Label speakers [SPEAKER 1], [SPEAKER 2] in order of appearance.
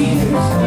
[SPEAKER 1] tears.